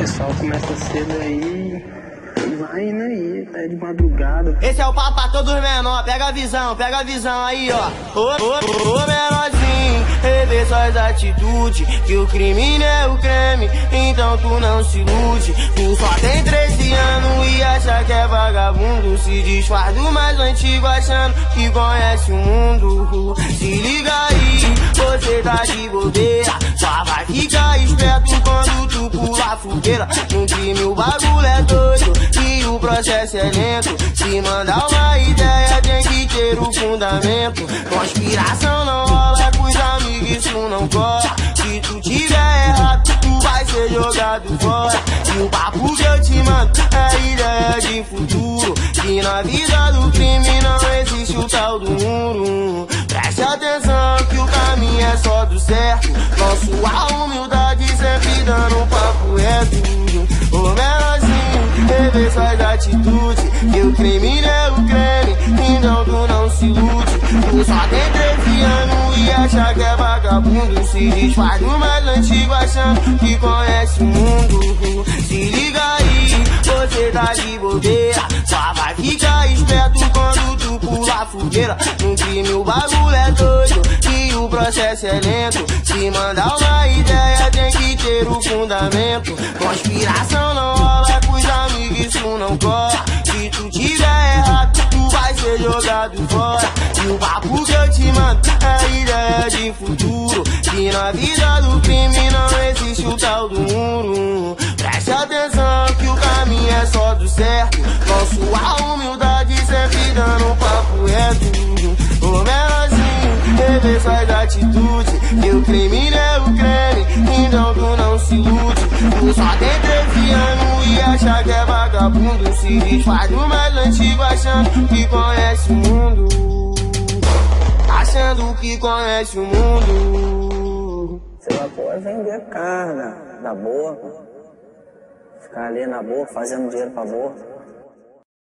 pessoal começa cedo aí vai indo aí, até de madrugada. Esse é o papo pra todos menor, pega a visão, pega a visão aí, ó. Ô, ô, ô menorzinho, rever suas atitudes, que o crime é o creme, então tu não se ilude. Tu só tem 13 anos e acha que é vagabundo, se disfarça do mais antigo achando que conhece o mundo. Se liga aí, fogueira. No crime o bagulho é doido e o processo é lento. Se mandar uma ideia, tem que ter o fundamento. Conspiração não rola, com os amigos isso não cola. Se tu tiver errado, tu vai ser jogado fora. E o papo que eu te mando é ideia de futuro. Que na vida do crime não existe o tal do muro. Preste atenção que o caminho é só do certo. Nosso a humildade sempre dando rever suas atitudes. Que o crime não é o creme, então tu não se ilude. Tu só tem 13 anos e acha que é vagabundo. Se desfaz do mais antigo achando que conhece o mundo. Se liga aí, você tá de bobeira. Só vai ficar esperto quando tu pula a fogueira. No crime o bagulho é doido e o processo é lento. Se mandar uma ideia, tem que ter o fundamento. Conspiração jogado fora. E o papo que eu te mando é ideia de futuro. Que na vida do crime não existe o tal do muro. Preste atenção que o caminho é só do certo. Nosso a humildade sempre dando papo reto. Ô menorzinho, rever suas atitudes. Que o crime não é o creme, então tu não se ilude. Tu só tem 13 anos é vagabundo. Se desfaz mais antigo achando que conhece o mundo. Achando que conhece o mundo. Você vai pôr vender carga da boa. Ficar ali na boa, fazendo dinheiro pra boa.